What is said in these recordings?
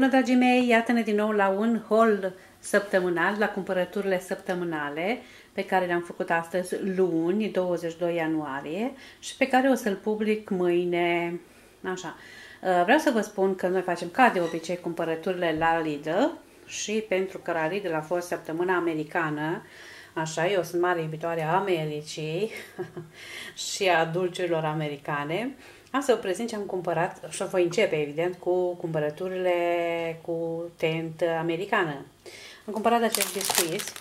Bună, dragii mei! Iată-ne din nou la un haul săptămânal, la cumpărăturile săptămânale pe care le-am făcut astăzi, luni, 22 ianuarie, și pe care o să-l public mâine. Așa. Uh, vreau să vă spun că noi facem ca de obicei cumpărăturile la Lidl și pentru că la Lidl a fost săptămâna americană, Așa, eu sunt mare iubitoare a Americii și a dulciurilor americane. Am să vă prezint ce am cumpărat și o voi începe, evident, cu cumpărăturile cu tent americană. Am cumpărat acest biscuiți,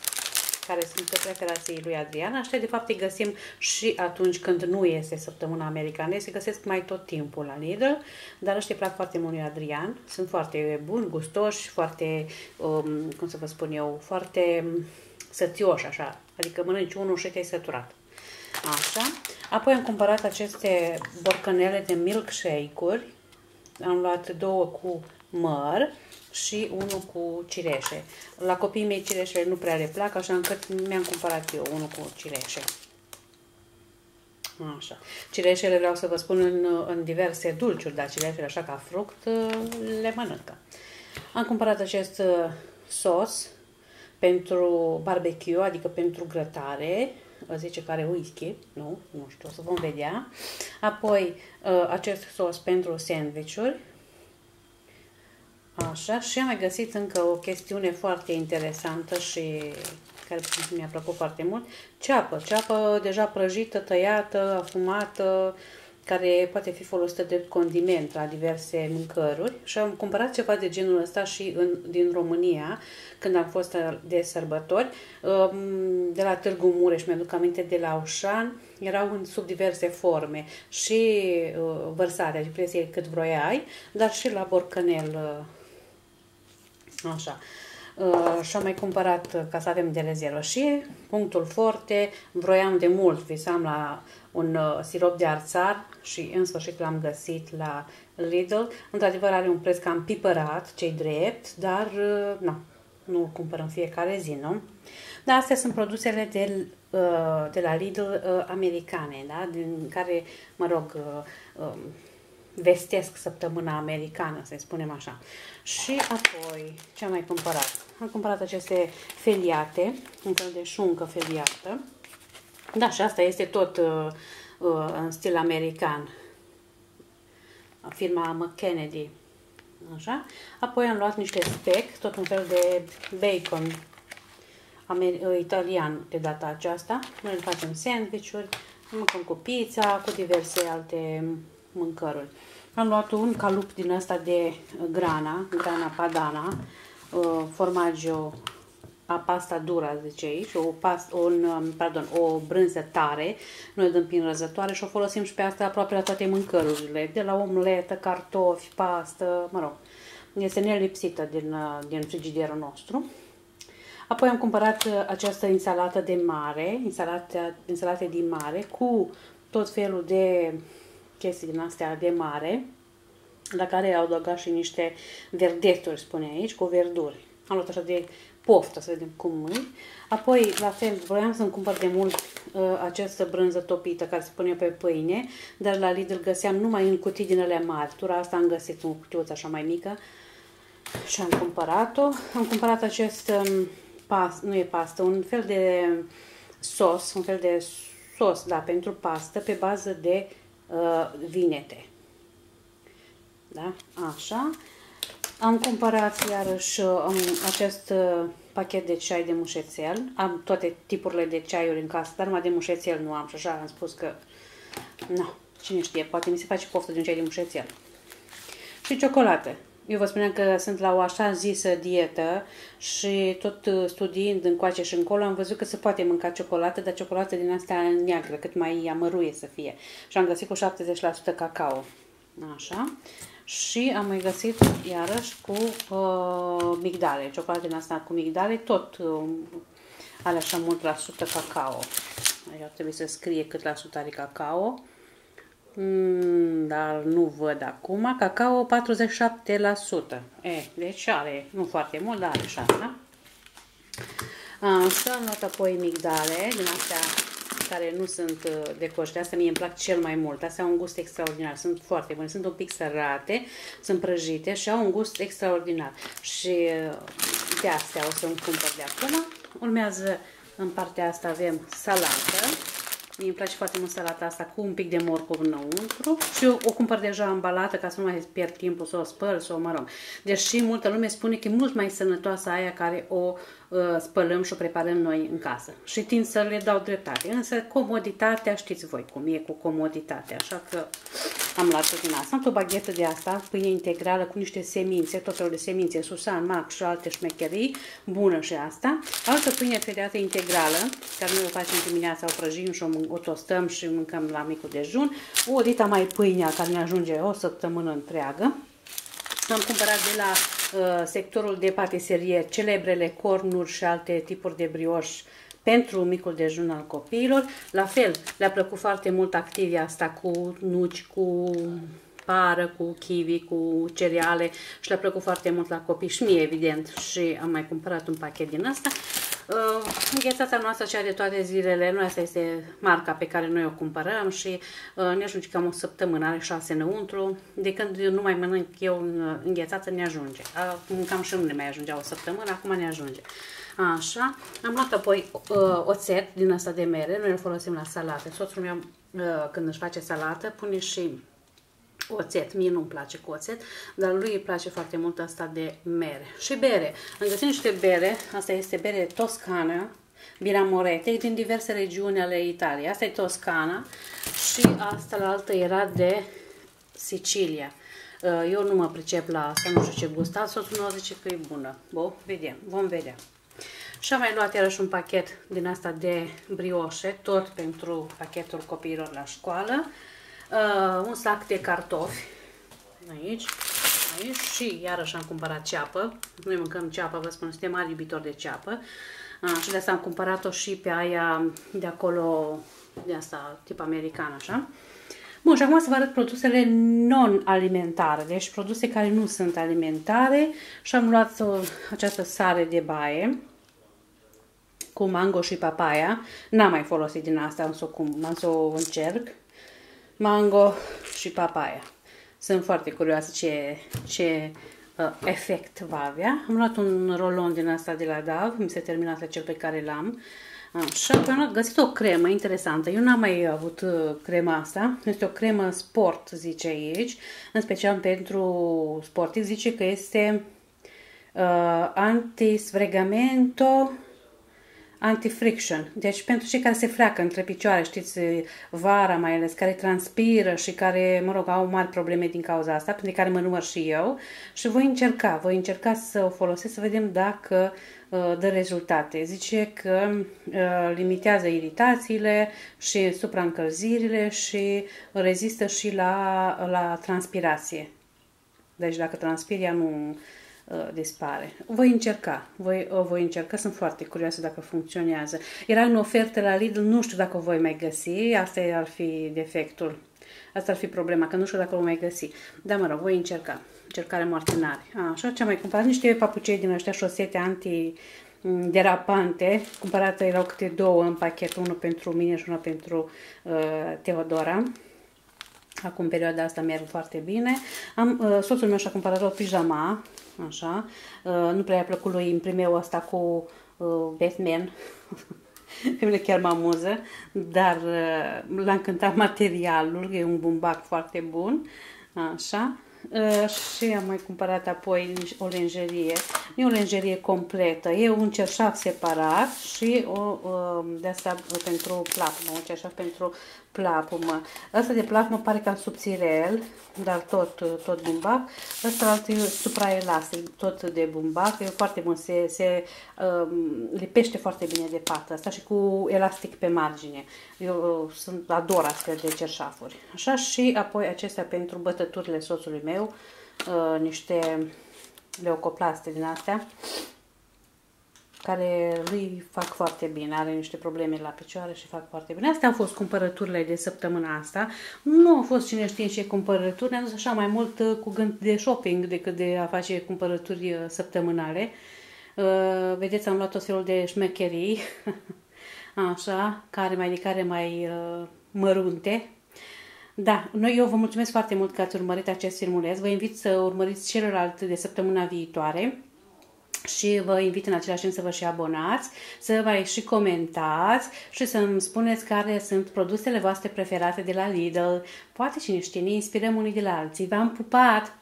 care sunt preferații lui Adriana. Așa, de fapt, îi găsim și atunci când nu este săptămâna americană. Se găsesc mai tot timpul la Lidl, dar ăștia plac foarte mult lui Adrian. Sunt foarte buni, gustoși, foarte, um, cum să vă spun eu, foarte sătioși, așa. Adică mănânci unul și te-ai săturat. Așa. Apoi am cumpărat aceste borcanele de milkshake-uri. Am luat două cu măr și unul cu cireșe. La copiii mei cireșele nu prea le plac, așa încât mi-am cumpărat eu unul cu cireșe. Așa. Cireșele vreau să vă spun în, în diverse dulciuri, dar cireșele așa ca fruct le mănâncă. Am cumpărat acest uh, sos pentru barbecue, adică pentru grătare, zice că are whisky, nu, nu știu, o să vom vedea. Apoi uh, acest sos pentru sandvișuri. Așa, și am mai găsit încă o chestiune foarte interesantă și care mi-a plăcut foarte mult. Ceapă, ceapă deja prăjită, tăiată, afumată, care poate fi folosită de condiment la diverse mâncăruri. Și am cumpărat ceva de genul ăsta și în, din România când am fost de sărbători. Um, de la Târgu Mureș, mi-aduc aminte de la Aușan, erau în sub diverse forme. Și uh, vărsate, adică presie cât vroiai, dar și la borcanel uh, așa. Uh, și am mai cumpărat ca să avem de rezervă și punctul forte, vroiam de mult, visam la un uh, sirop de arțar și în sfârșit l-am găsit la Lidl. Într-adevăr are un preț cam pipărat, cei drept, dar uh, nu, nu îl cumpăr în fiecare zi, nu? Dar astea sunt produsele de, uh, de la Lidl uh, americane, da? din care, mă rog, uh, um, vestesc săptămâna americană, să spunem așa. Și apoi, ce am mai cumpărat? Am cumpărat aceste feliate, un fel de șuncă feliată. Da, și asta este tot uh, uh, în stil american. Firma McKennedy. Așa. Apoi am luat niște spec, tot un fel de bacon uh, italian de data aceasta. Noi îl facem sandvișuri, mâncăm cu pizza, cu diverse alte mâncăruri. Am luat un calup din ăsta de grana, grana padana, uh, formaggio a pasta dura, zice aici, o, past, un, um, pardon, o brânză tare, noi dăm prin răzătoare și o folosim și pe asta aproape la toate mâncărurile, de la omletă, cartofi, pastă, mă rog, este nelipsită din, uh, din frigiderul nostru. Apoi am cumpărat uh, această insalată de mare, insalate, insalate din mare, cu tot felul de chestii din astea de mare, la care au adăugat și niște verdeturi, spune aici, cu verduri. Am luat așa de poftă, să vedem cum e. Apoi, la fel, vroiam să-mi cumpăr de mult uh, această brânză topită care se pune pe pâine, dar la Lidl găseam numai în cutii din alea mari. Tura asta am găsit o cutiuță așa mai mică și am cumpărat-o. Am cumpărat acest um, pas, nu e pastă, un fel de sos, un fel de sos, da, pentru pastă pe bază de uh, vinete. Da? Așa. Am cumpărat iarăși um, acest uh, pachet de ceai de mușețel. Am toate tipurile de ceaiuri în casă, dar numai de mușețel nu am și așa am spus că, nu, cine știe, poate mi se face poftă de un ceai de mușețel. Și ciocolată. Eu vă spuneam că sunt la o așa zisă dietă și tot uh, studiind încoace și încolo am văzut că se poate mânca ciocolată, dar ciocolată din asta neagră, cât mai amăruie să fie. Și am găsit cu 70% cacao. Așa și am mai găsit iarăși cu uh, migdale, ciocolată din asta cu migdale, tot uh, are așa mult la sută cacao. Aici ar trebui să scrie cât la sută are cacao, mm, dar nu văd acum. Cacao 47%. E, deci are, nu foarte mult, dar are așa, da? Așa, am luat apoi migdale din astea care nu sunt uh, de coște. Astea mie îmi plac cel mai mult. Astea au un gust extraordinar. Sunt foarte bune. Sunt un pic sărate, sunt prăjite și au un gust extraordinar. Și uh, de astea o să-mi cumpăr de acum. Urmează în partea asta avem salată. Mie îmi place foarte mult salata asta cu un pic de morcov înăuntru și eu o cumpăr deja ambalată ca să nu mai pierd timpul să o spăl, să o mă rog. Deși multă lume spune că e mult mai sănătoasă aia care o uh, spălăm și o preparăm noi în casă. Și tind să le dau dreptate. Însă comoditatea, știți voi cum e cu comoditatea, așa că am luat din asta. Am o baghetă de asta, pâine integrală cu niște semințe, tot felul de semințe, susan, mac și alte șmecherii, bună și asta. Altă pâine feriată integrală, care noi o facem dimineața, o prăjim și o, o tostăm și mâncăm la micul dejun. O dita mai pâinea care ne ajunge o săptămână întreagă. Am cumpărat de la uh, sectorul de patiserie celebrele cornuri și alte tipuri de brioși pentru micul dejun al copiilor. La fel, le-a plăcut foarte mult activia asta cu nuci, cu pară, cu kiwi, cu cereale și le-a plăcut foarte mult la copii și mie, evident, și am mai cumpărat un pachet din asta. Uh, înghețata noastră cea de toate zilele, nu asta este marca pe care noi o cumpărăm și uh, ne ajunge cam o săptămână, are șase înăuntru. De când nu mai mănânc eu înghețată, ne ajunge. Uh, cam și nu ne mai ajungea o săptămână, acum ne ajunge. Așa, am luat apoi uh, oțet din asta de mere, noi îl folosim la salate. Soțul meu, uh, când își face salată, pune și oțet. Mie nu-mi place cu oțet, dar lui îi place foarte mult asta de mere. Și bere. Am găsit niște bere, asta este bere toscană, Bira Morete, din diverse regiuni ale Italiei. Asta e Toscana și asta la altă era de Sicilia. Uh, eu nu mă pricep la asta, nu știu ce gust. Soțul meu zice că e bună. Bun, vedem, vom vedea. Și am mai luat iarăși un pachet din asta de brioșe, tot pentru pachetul copiilor la școală. Uh, un sac de cartofi, aici, aici și iarăși am cumpărat ceapă. Noi mâncăm ceapă, vă spun, suntem mari iubitori de ceapă. Uh, și de asta am cumpărat-o și pe aia de acolo, de asta, tip american, așa. Bun, și acum să vă arăt produsele non-alimentare, deci produse care nu sunt alimentare și am luat o, această sare de baie cu mango și papaya. N-am mai folosit din asta, am să, cum, am să o încerc. Mango și papaya. Sunt foarte curioasă ce, ce uh, efect va avea. Am luat un rolon din asta de la DAV, mi se terminase cel pe care l-am. Așa, am găsit o cremă interesantă. Eu n-am mai avut uh, crema asta. Este o cremă sport, zice aici. În special pentru sportiv, zice că este uh, anti-sfregamento anti-friction. Deci pentru cei care se freacă între picioare, știți, vara mai ales, care transpiră și care, mă rog, au mari probleme din cauza asta, pentru care mă număr și eu și voi încerca, voi încerca să o folosesc, să vedem dacă uh, dă rezultate. Zice că uh, limitează iritațiile și supraîncălzirile și rezistă și la, la transpirație. Deci dacă transpiria nu Uh, dispare. Voi încerca, voi, o voi încerca, sunt foarte curioasă dacă funcționează. Era în ofertă la Lidl, nu știu dacă o voi mai găsi, asta ar fi defectul. Asta ar fi problema, că nu știu dacă o mai găsi. Dar mă rog, voi încerca. Încercare moarte n-are. Așa, ce am mai cumpărat? Niște papucei din ăștia, șosete anti derapante. Cumpărate erau câte două în pachet, unul pentru mine și una pentru uh, Teodora. Acum, în perioada asta merg foarte bine. Am, uh, soțul meu și-a cumpărat o pijama așa. Uh, nu prea i-a plăcut lui în primul ăsta cu uh, Batman. Pe mine chiar mă amuză, dar uh, l-a încântat materialul, e un bumbac foarte bun, așa. Uh, și am mai cumpărat apoi o lenjerie. Nu e o lenjerie completă, e un cerșaf separat și o, uh, de asta pentru plapumă, un cerșaf pentru plapumă. Asta de plapumă pare cam subțirel, dar tot, tot bumbac. Asta e supraelastic, tot de bumbac, e foarte bun, se, se um, lipește foarte bine de pată asta și cu elastic pe margine. Eu uh, sunt, ador astfel de cerșafuri. Așa și apoi acestea pentru bătăturile soțului meu, uh, niște leucoplaste din astea care îi fac foarte bine, are niște probleme la picioare și fac foarte bine. Astea au fost cumpărăturile de săptămâna asta. Nu au fost cine știe ce cumpărături, ne-am dus așa mai mult uh, cu gând de shopping decât de a face cumpărături uh, săptămânale. Uh, vedeți, am luat tot felul de șmecherii. așa, care mai de care mai uh, mărunte. Da, noi eu vă mulțumesc foarte mult că ați urmărit acest filmuleț. Vă invit să urmăriți celălalt de săptămâna viitoare și vă invit în același timp să vă și abonați, să mai și comentați și să îmi spuneți care sunt produsele voastre preferate de la Lidl. Poate cine știe, ne inspirăm unii de la alții. V-am pupat!